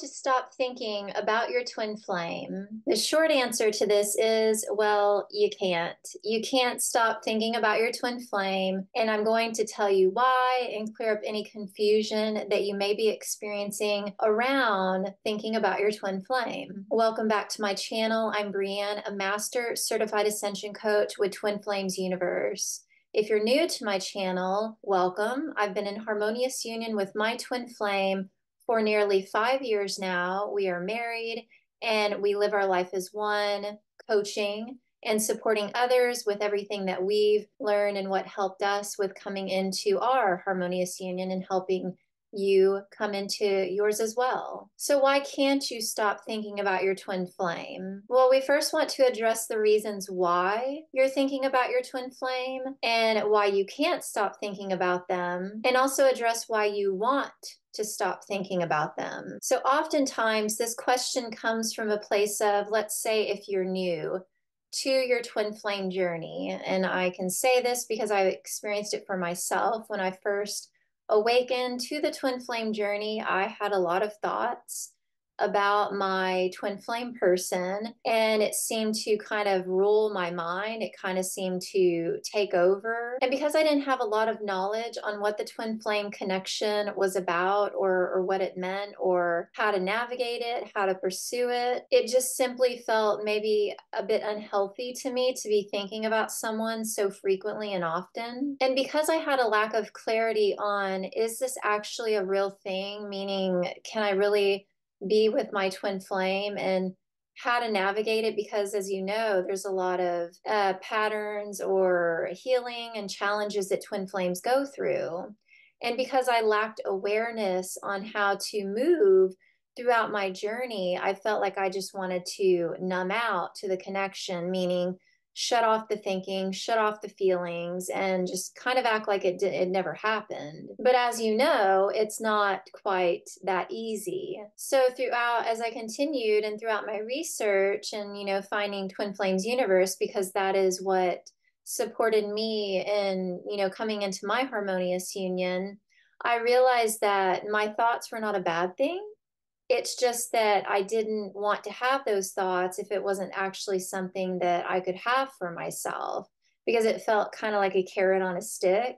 to stop thinking about your twin flame? The short answer to this is well, you can't. You can't stop thinking about your twin flame. And I'm going to tell you why and clear up any confusion that you may be experiencing around thinking about your twin flame. Welcome back to my channel. I'm Breann, a master certified ascension coach with Twin Flames Universe. If you're new to my channel, welcome. I've been in harmonious union with my twin flame for nearly five years now. We are married and we live our life as one, coaching and supporting others with everything that we've learned and what helped us with coming into our harmonious union and helping you come into yours as well. So, why can't you stop thinking about your twin flame? Well, we first want to address the reasons why you're thinking about your twin flame and why you can't stop thinking about them, and also address why you want to stop thinking about them. So, oftentimes, this question comes from a place of, let's say, if you're new to your twin flame journey. And I can say this because I experienced it for myself when I first awakened to the twin flame journey. I had a lot of thoughts about my twin flame person and it seemed to kind of rule my mind. It kind of seemed to take over. And because I didn't have a lot of knowledge on what the twin flame connection was about or, or what it meant or how to navigate it, how to pursue it, it just simply felt maybe a bit unhealthy to me to be thinking about someone so frequently and often. And because I had a lack of clarity on is this actually a real thing? Meaning, can I really be with my twin flame and how to navigate it because as you know there's a lot of uh, patterns or healing and challenges that twin flames go through. And because i lacked awareness on how to move throughout my journey i felt like i just wanted to numb out to the connection meaning shut off the thinking, shut off the feelings, and just kind of act like it did, it never happened. But as you know, it's not quite that easy. So throughout, as I continued and throughout my research and you know finding Twin Flames Universe, because that is what supported me in you know coming into my harmonious union. I realized that my thoughts were not a bad thing it's just that I didn't want to have those thoughts if it wasn't actually something that I could have for myself because it felt kind of like a carrot on a stick,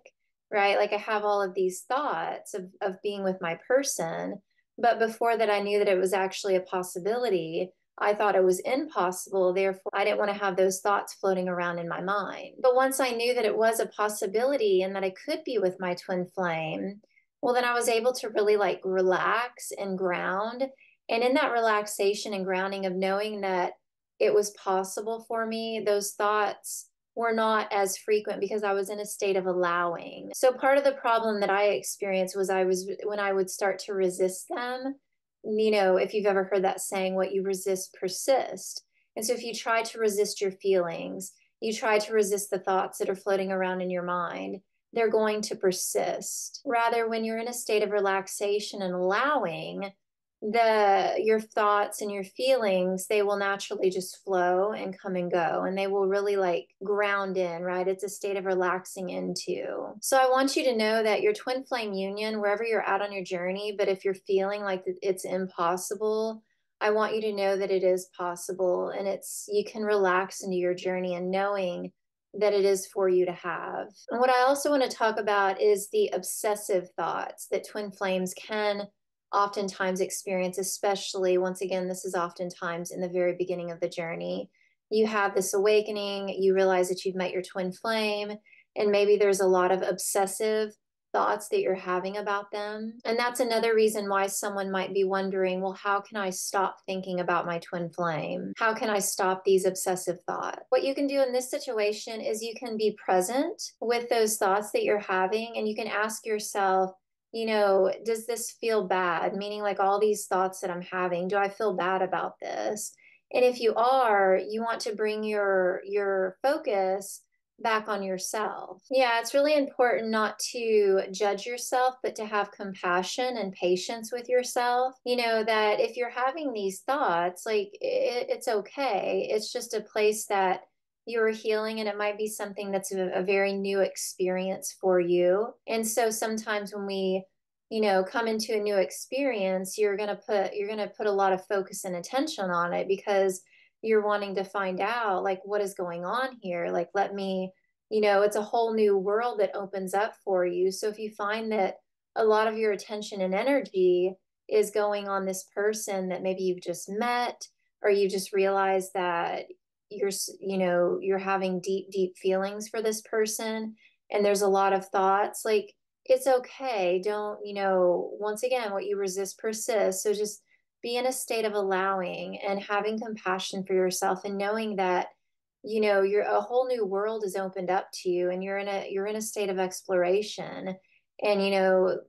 right? Like I have all of these thoughts of, of being with my person. But before that, I knew that it was actually a possibility. I thought it was impossible. Therefore, I didn't want to have those thoughts floating around in my mind. But once I knew that it was a possibility and that I could be with my twin flame, well then i was able to really like relax and ground. And in that relaxation and grounding of knowing that it was possible for me those thoughts were not as frequent because i was in a state of allowing. So part of the problem that i experienced was i was when i would start to resist them you know if you've ever heard that saying what you resist persist. And so if you try to resist your feelings you try to resist the thoughts that are floating around in your mind they're going to persist. Rather, when you're in a state of relaxation and allowing the your thoughts and your feelings they will naturally just flow and come and go and they will really like ground in right it's a state of relaxing into so i want you to know that your twin flame union wherever you're at on your journey but if you're feeling like it's impossible i want you to know that it is possible and it's you can relax into your journey and knowing that it is for you to have. And what I also want to talk about is the obsessive thoughts that twin flames can oftentimes experience, especially once again, this is oftentimes in the very beginning of the journey. You have this awakening, you realize that you've met your twin flame, and maybe there's a lot of obsessive thoughts that you're having about them. And that's another reason why someone might be wondering, well, how can I stop thinking about my twin flame? How can I stop these obsessive thoughts? What you can do in this situation is you can be present with those thoughts that you're having and you can ask yourself, you know, does this feel bad? Meaning, like all these thoughts that I'm having, do I feel bad about this? And if you are, you want to bring your your focus back on yourself. Yeah, it's really important not to judge yourself, but to have compassion and patience with yourself. You know, that if you're having these thoughts, like it, it's okay. It's just a place that you're healing and it might be something that's a, a very new experience for you. And so sometimes when we you know come into a new experience you're going to put you're going to put a lot of focus and attention on it because you're wanting to find out like what is going on here like let me you know it's a whole new world that opens up for you so if you find that a lot of your attention and energy is going on this person that maybe you've just met or you just realize that you're you know you're having deep deep feelings for this person and there's a lot of thoughts like it's okay. Don't, you know, once again, what you resist persists. So just be in a state of allowing and having compassion for yourself and knowing that, you know, you're a whole new world is opened up to you and you're in a you're in a state of exploration. And, you know,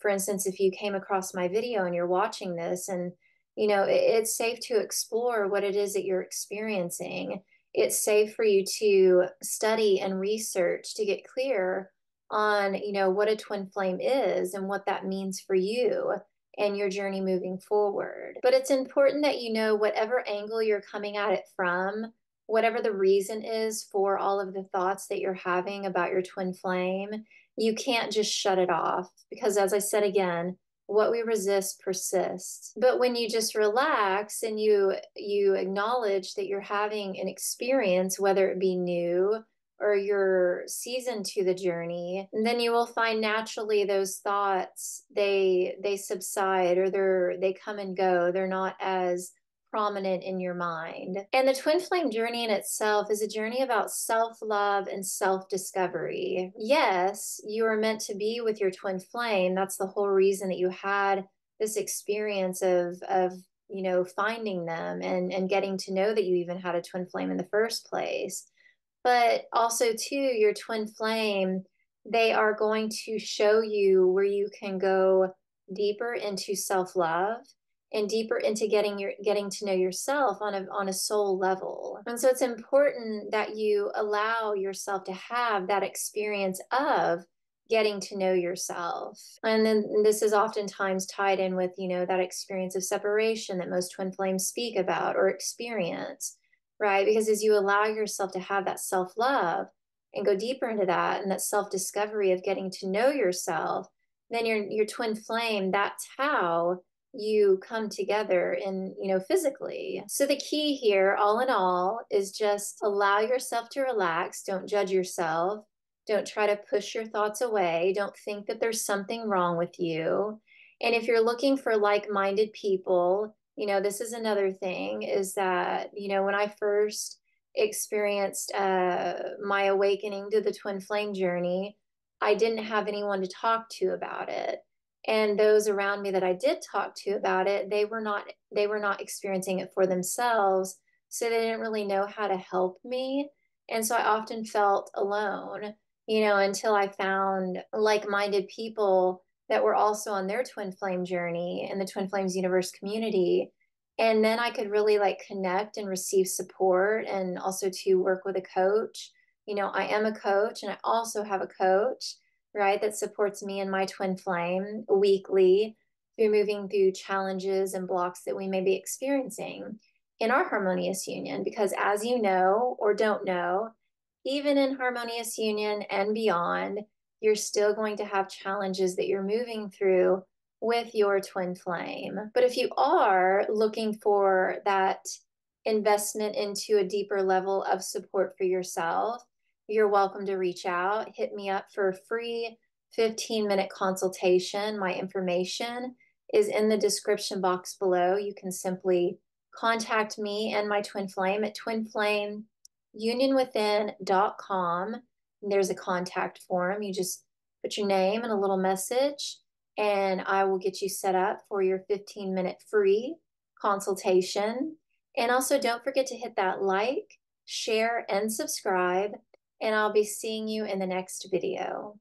for instance, if you came across my video and you're watching this and you know, it, it's safe to explore what it is that you're experiencing. It's safe for you to study and research to get clear on you know what a twin flame is and what that means for you and your journey moving forward. But it's important that you know whatever angle you're coming at it from whatever the reason is for all of the thoughts that you're having about your twin flame you can't just shut it off. Because as i said again what we resist persists. But when you just relax and you you acknowledge that you're having an experience whether it be new or you're seasoned to the journey and then you will find naturally those thoughts they they subside or they're they come and go they're not as prominent in your mind. And the twin flame journey in itself is a journey about self love and self discovery. Yes, you are meant to be with your twin flame. That's the whole reason that you had this experience of, of, you know, finding them and, and getting to know that you even had a twin flame in the first place but also too your twin flame they are going to show you where you can go deeper into self-love and deeper into getting your getting to know yourself on a on a soul level. And so it's important that you allow yourself to have that experience of getting to know yourself. And then this is oftentimes tied in with, you know, that experience of separation that most twin flames speak about or experience right? Because as you allow yourself to have that self love and go deeper into that and that self discovery of getting to know yourself, then your your twin flame, that's how you come together in you know physically. So the key here all in all is just allow yourself to relax. Don't judge yourself. Don't try to push your thoughts away. Don't think that there's something wrong with you. And if you're looking for like-minded people you know this is another thing is that you know when i first experienced uh, my awakening to the twin flame journey i didn't have anyone to talk to about it. And those around me that i did talk to about it they were not they were not experiencing it for themselves so they didn't really know how to help me. And so i often felt alone you know until i found like-minded people that were also on their twin flame journey in the twin flames universe community. And then i could really like connect and receive support and also to work with a coach. You know i am a coach and i also have a coach right that supports me and my twin flame weekly through moving through challenges and blocks that we may be experiencing in our harmonious union. Because as you know or don't know even in harmonious union and beyond you're still going to have challenges that you're moving through with your twin flame. But if you are looking for that investment into a deeper level of support for yourself, you're welcome to reach out. Hit me up for a free 15 minute consultation. My information is in the description box below. You can simply contact me and my twin flame at twinflameunionwithin.com there's a contact form. You just put your name and a little message, and I will get you set up for your 15 minute free consultation. And also, don't forget to hit that like, share, and subscribe. And I'll be seeing you in the next video.